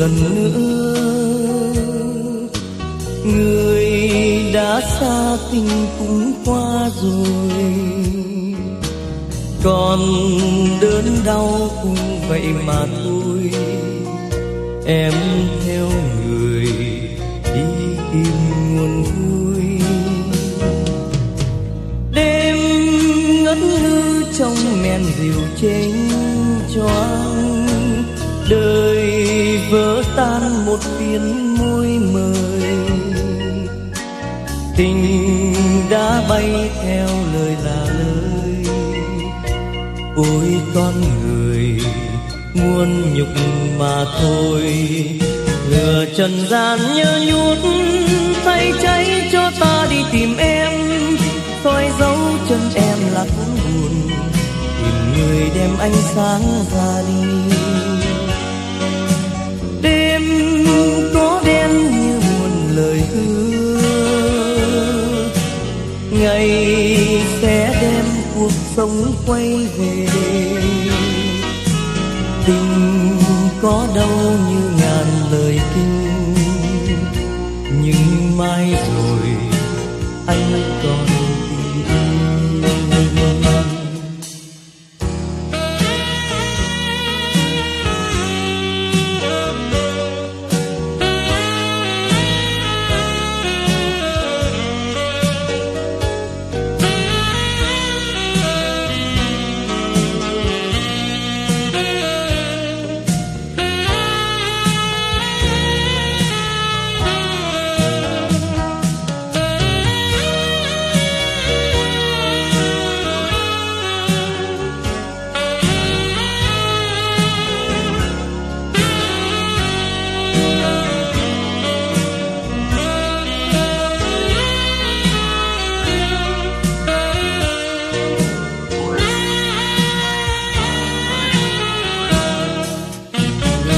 lần nữa. Người đã xa tình cũng qua rồi, còn đớn đau cũng vậy mà thôi. Em theo người đi tìm nguồn vui. Đêm ngất ngư trong men rượu chênh choáng vỡ tan một tiếng môi mời. Tình đã bay theo lời là lời. Ôi con người, muôn nhục mà thôi. Lừa trần gian nhớ nhút thay cháy cho ta đi tìm em. Soi dấu chân em là cũng buồn, tìm người đem ánh sáng ra đi. Ngày sẽ đem cuộc sống quay về. Tình có đâu như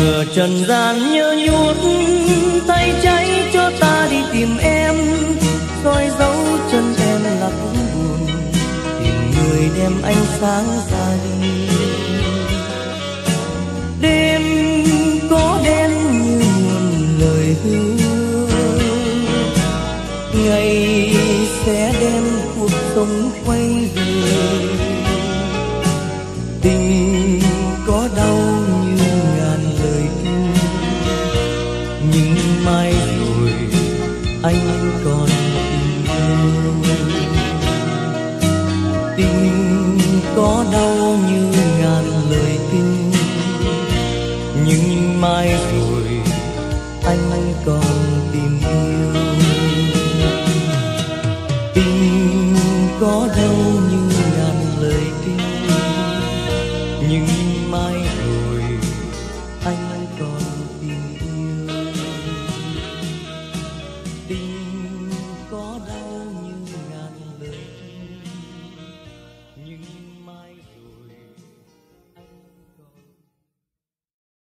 Lừa trần gian nhớ nhút, tay cháy cho ta đi tìm em. Soi dấu chân em là cũng buồn, tìm người đem ánh sáng ra đi. Đêm có đen như nguồn lời hứa, ngày sẽ đem cuộc sống quay về. Tình có đau nhưng mai rồi anh còn tình tình có đau như ngàn lời kinh, nhưng mai rồi anh anh còn tìm yêu. Tình có đau như ngàn lời kinh, nhưng mai rồi anh anh còn